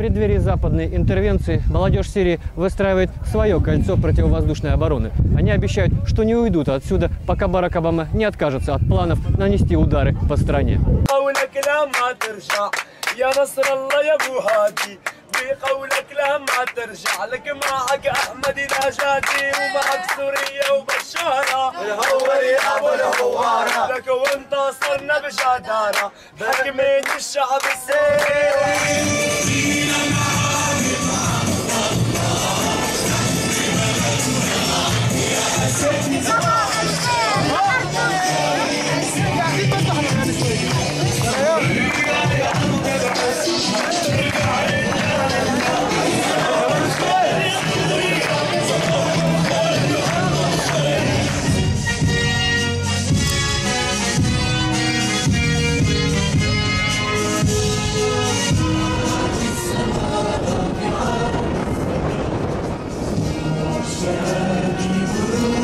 преддверии западной интервенции молодежь Сирии выстраивает свое кольцо противовоздушной обороны. Они обещают, что не уйдут отсюда, пока Барак Обама не откажется от планов нанести удары по стране. قولك لما ترجع يا نصر الله يا ابو هادي بقولك لما ترجع لك معك احمد نجاتي ومعك سوريا وبشاره الهور يا ابو الهواره لك وانتصرنا بجداره حكمين الشعب السوري Ooh.